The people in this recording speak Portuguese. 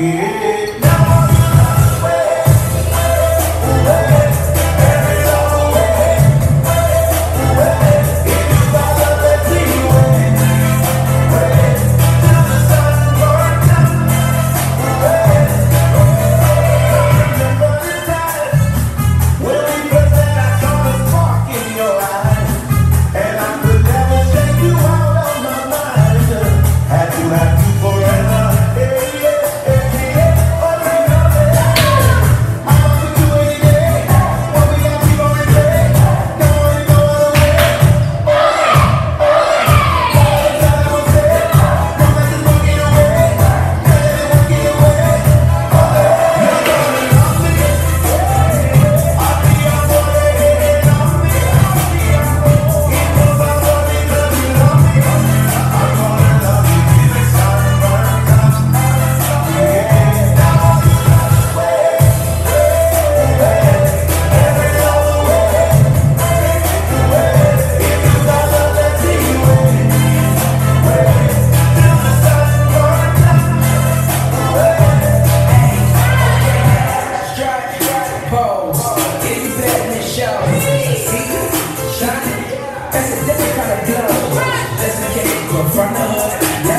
Yeah. Oh,